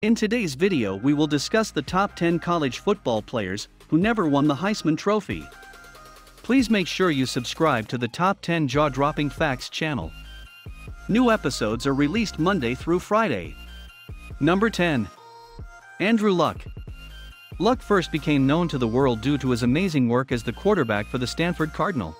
In today's video we will discuss the top 10 college football players who never won the Heisman Trophy. Please make sure you subscribe to the Top 10 Jaw-Dropping Facts channel. New episodes are released Monday through Friday. Number 10. Andrew Luck. Luck first became known to the world due to his amazing work as the quarterback for the Stanford Cardinal.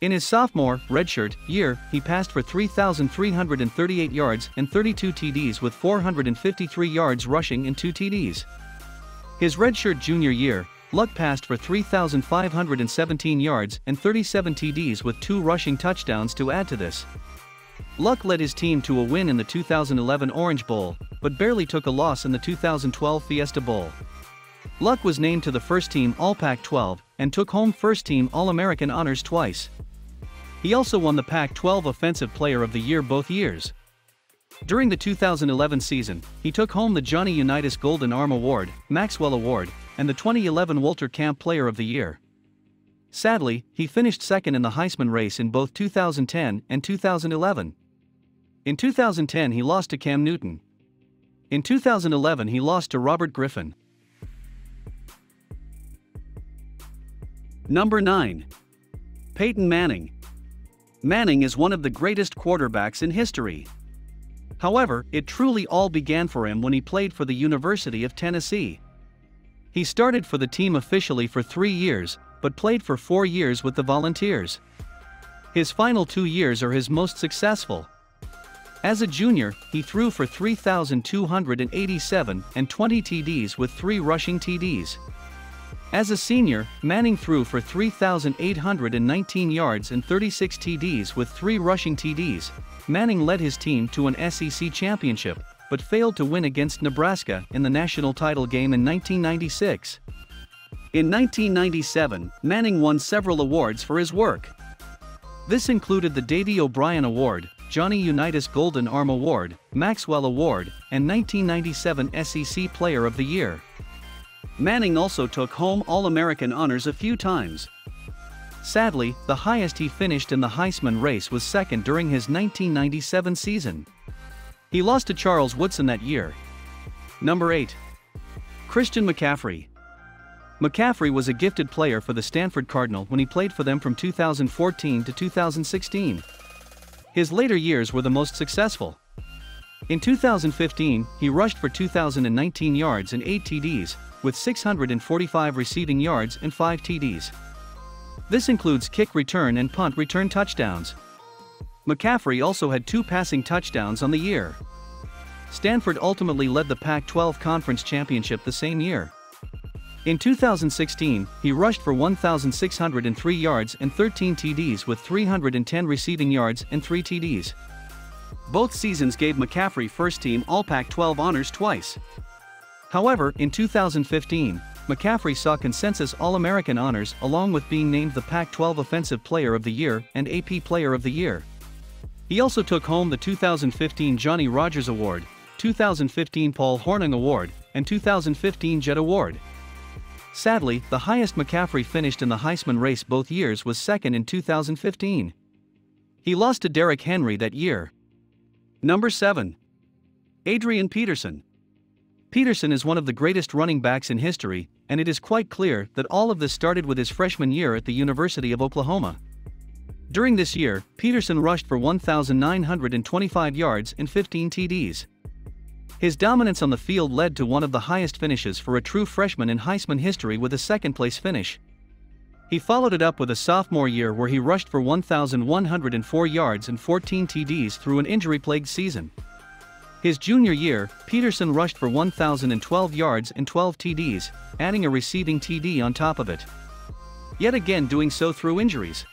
In his sophomore, redshirt, year, he passed for 3,338 yards and 32 TDs with 453 yards rushing and 2 TDs. His redshirt junior year, Luck passed for 3,517 yards and 37 TDs with 2 rushing touchdowns to add to this. Luck led his team to a win in the 2011 Orange Bowl, but barely took a loss in the 2012 Fiesta Bowl. Luck was named to the first team All Pac 12 and took home first team All American honors twice. He also won the Pac 12 Offensive Player of the Year both years. During the 2011 season, he took home the Johnny Unitas Golden Arm Award, Maxwell Award, and the 2011 Walter Camp Player of the Year. Sadly, he finished second in the Heisman race in both 2010 and 2011. In 2010 he lost to Cam Newton. In 2011 he lost to Robert Griffin. Number 9. Peyton Manning. Manning is one of the greatest quarterbacks in history. However, it truly all began for him when he played for the University of Tennessee. He started for the team officially for three years, but played for four years with the Volunteers. His final two years are his most successful. As a junior, he threw for 3,287 and 20 TDs with three rushing TDs. As a senior, Manning threw for 3,819 yards and 36 TDs with three rushing TDs. Manning led his team to an SEC championship, but failed to win against Nebraska in the national title game in 1996. In 1997, Manning won several awards for his work. This included the Davey O'Brien Award, Johnny Unitas Golden Arm Award, Maxwell Award, and 1997 SEC Player of the Year. Manning also took home All-American honors a few times. Sadly, the highest he finished in the Heisman race was second during his 1997 season. He lost to Charles Woodson that year. Number 8. Christian McCaffrey. McCaffrey was a gifted player for the Stanford Cardinal when he played for them from 2014 to 2016. His later years were the most successful. In 2015, he rushed for 2,019 yards and 8 TDs, with 645 receiving yards and 5 TDs. This includes kick return and punt return touchdowns. McCaffrey also had two passing touchdowns on the year. Stanford ultimately led the Pac 12 Conference Championship the same year. In 2016, he rushed for 1,603 yards and 13 TDs with 310 receiving yards and 3 TDs. Both seasons gave McCaffrey first team All Pac 12 honors twice. However, in 2015, McCaffrey saw consensus All-American honors along with being named the Pac-12 Offensive Player of the Year and AP Player of the Year. He also took home the 2015 Johnny Rodgers Award, 2015 Paul Hornung Award, and 2015 Jet Award. Sadly, the highest McCaffrey finished in the Heisman race both years was second in 2015. He lost to Derrick Henry that year. Number 7. Adrian Peterson. Peterson is one of the greatest running backs in history, and it is quite clear that all of this started with his freshman year at the University of Oklahoma. During this year, Peterson rushed for 1,925 yards and 15 TDs. His dominance on the field led to one of the highest finishes for a true freshman in Heisman history with a second-place finish. He followed it up with a sophomore year where he rushed for 1,104 yards and 14 TDs through an injury-plagued season. His junior year, Peterson rushed for 1,012 yards and 12 TDs, adding a receiving TD on top of it. Yet again doing so through injuries.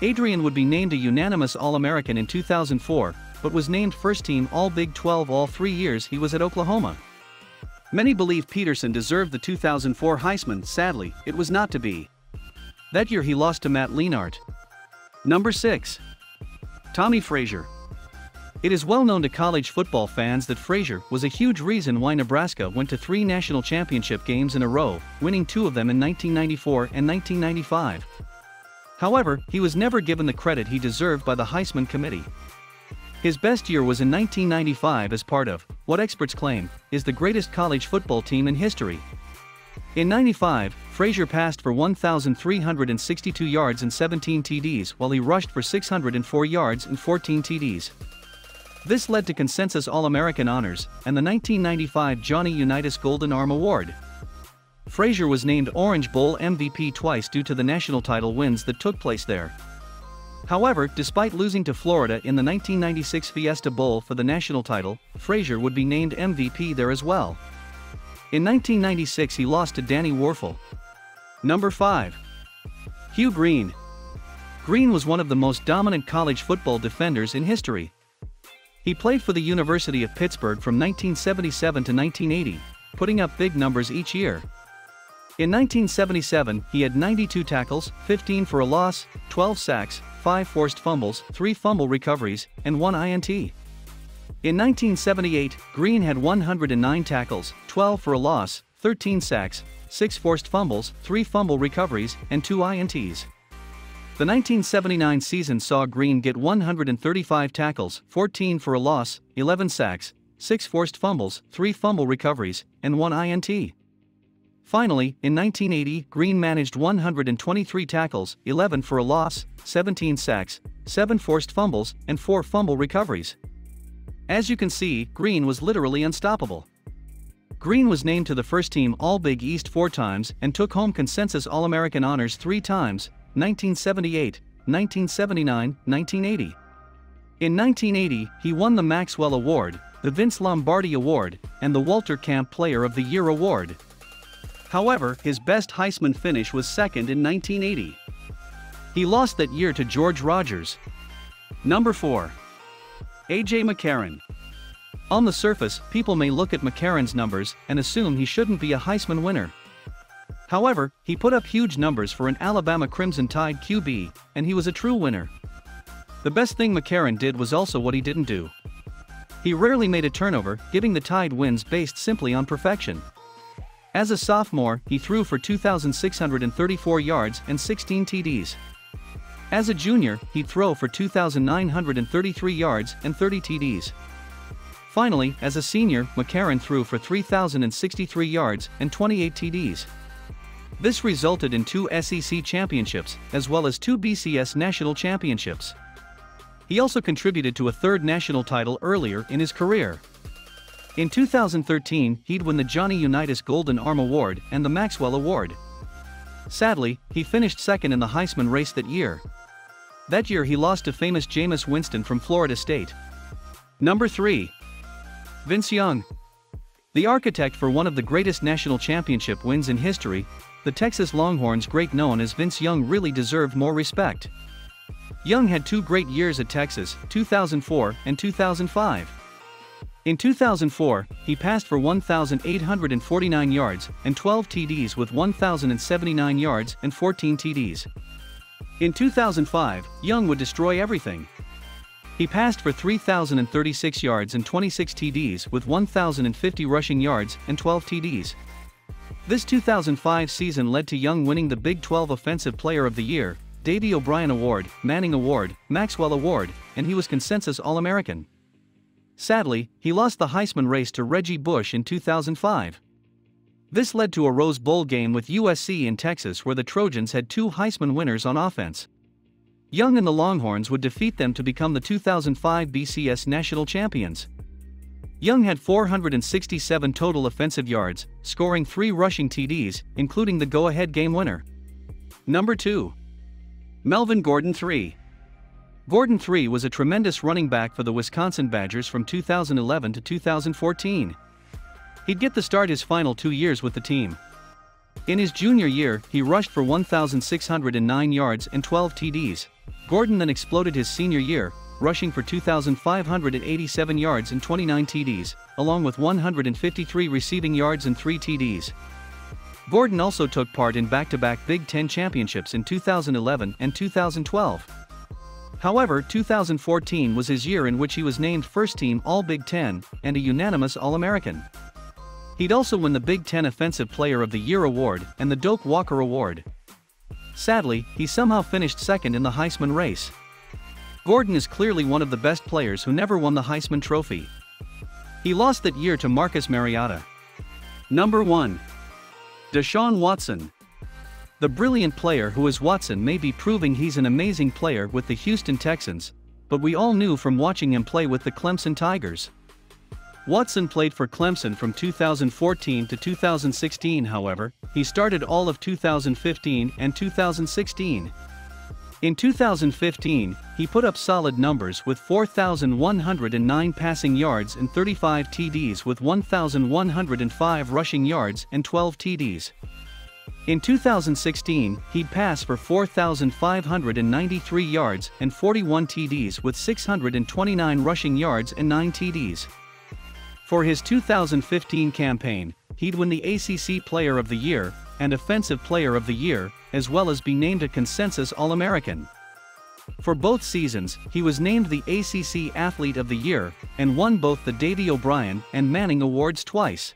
Adrian would be named a unanimous All-American in 2004, but was named first team All-Big 12 all three years he was at Oklahoma. Many believe Peterson deserved the 2004 Heisman, sadly, it was not to be. That year he lost to Matt Leinart. Number 6. Tommie Frazier. It is well known to college football fans that Frazier was a huge reason why Nebraska went to three national championship games in a row, winning two of them in 1994 and 1995. However, he was never given the credit he deserved by the Heisman Committee. His best year was in 1995 as part of, what experts claim, is the greatest college football team in history. In 95, Frazier passed for 1,362 yards and 17 TDs while he rushed for 604 yards and 14 TDs. This led to consensus All-American honors and the 1995 Johnny Unitas Golden Arm Award. Frazier was named Orange Bowl MVP twice due to the national title wins that took place there. However, despite losing to Florida in the 1996 Fiesta Bowl for the national title, Frazier would be named MVP there as well. In 1996 he lost to Danny Wuerffel. Number 5. Hugh Green. Green was one of the most dominant college football defenders in history. He played for the University of Pittsburgh from 1977 to 1980, putting up big numbers each year. In 1977, he had 92 tackles, 15 for a loss, 12 sacks, 5 forced fumbles, 3 fumble recoveries, and 1 INT. In 1978, Green had 109 tackles, 12 for a loss, 13 sacks, 6 forced fumbles, 3 fumble recoveries, and 2 INTs. The 1979 season saw Green get 135 tackles, 14 for a loss, 11 sacks, 6 forced fumbles, 3 fumble recoveries, and 1 INT. Finally, in 1980, Green managed 123 tackles, 11 for a loss, 17 sacks, 7 forced fumbles, and 4 fumble recoveries. As you can see, Green was literally unstoppable. Green was named to the first team All Big East four times and took home consensus All American honors three times 1978, 1979, 1980. In 1980, he won the Maxwell Award, the Vince Lombardi Award, and the Walter Camp Player of the Year Award. However, his best Heisman finish was second in 1980. He lost that year to George Rogers. Number 4. A.J. McCarron. On the surface, people may look at McCarron's numbers and assume he shouldn't be a Heisman winner. However, he put up huge numbers for an Alabama Crimson Tide QB, and he was a true winner. The best thing McCarron did was also what he didn't do. He rarely made a turnover, giving the Tide wins based simply on perfection. As a sophomore, he threw for 2,634 yards and 16 TDs. As a junior, he'd throw for 2,933 yards and 30 TDs. Finally, as a senior, McCarron threw for 3,063 yards and 28 TDs. This resulted in two SEC championships, as well as two BCS national championships. He also contributed to a third national title earlier in his career. In 2013, he'd win the Johnny Unitas Golden Arm Award and the Maxwell Award. Sadly, he finished second in the Heisman race that year. That year he lost to famous Jameis Winston from Florida State. Number 3. Vince Young. The architect for one of the greatest national championship wins in history, the Texas Longhorns great known as Vince Young really deserved more respect. Young had two great years at Texas, 2004 and 2005. In 2004, he passed for 1,849 yards and 12 TDs with 1,079 yards and 14 TDs. In 2005, Young would destroy everything. He passed for 3,036 yards and 26 TDs with 1,050 rushing yards and 12 TDs. This 2005 season led to Young winning the Big 12 Offensive Player of the Year, Davey O'Brien Award, Manning Award, Maxwell Award, and he was consensus All-American. Sadly, he lost the Heisman race to Reggie Bush in 2005. This led to a Rose Bowl game with USC in Texas where the Trojans had two Heisman winners on offense. Young and the Longhorns would defeat them to become the 2005 BCS national champions. Young had 467 total offensive yards, scoring three rushing TDs, including the go-ahead game winner. Number 2. Melvin Gordon 3. Gordon 3 was a tremendous running back for the Wisconsin Badgers from 2011 to 2014. He'd get the start his final two years with the team. In his junior year, he rushed for 1,609 yards and 12 TDs. Gordon then exploded his senior year, rushing for 2,587 yards and 29 TDs, along with 153 receiving yards and 3 TDs. Gordon also took part in back-to-back Big Ten championships in 2011 and 2012. However, 2014 was his year in which he was named first team All Big Ten and a unanimous All American. He'd also win the Big Ten Offensive Player of the Year award and the Doak Walker Award. Sadly, he somehow finished second in the Heisman race. Gordon is clearly one of the best players who never won the Heisman Trophy. He lost that year to Marcus Mariota. Number 1. Deshaun Watson. The brilliant player who is Watson may be proving he's an amazing player with the Houston Texans, but we all knew from watching him play with the Clemson Tigers. Watson played for Clemson from 2014 to 2016 however, he started all of 2015 and 2016. In 2015, he put up solid numbers with 4,109 passing yards and 35 TDs with 1,105 rushing yards and 12 TDs. In 2016, he'd pass for 4,593 yards and 41 TDs with 629 rushing yards and 9 TDs. For his 2015 campaign, he'd win the ACC Player of the Year and Offensive Player of the Year, as well as be named a consensus All-American. For both seasons, he was named the ACC Athlete of the Year and won both the Davey O'Brien and Manning Awards twice.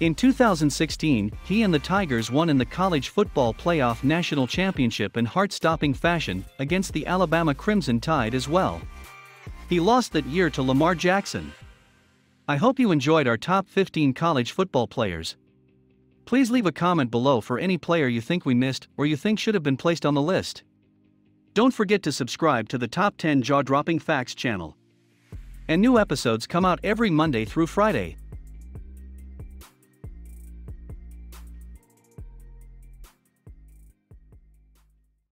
In 2016, he and the Tigers won in the College Football Playoff National Championship in heart-stopping fashion against the Alabama Crimson Tide as well. He lost that year to Lamar Jackson. I hope you enjoyed our top 15 college football players. Please leave a comment below for any player you think we missed or you think should have been placed on the list. Don't forget to subscribe to the Top 10 Jaw Dropping Facts channel. And new episodes come out every Monday through Friday.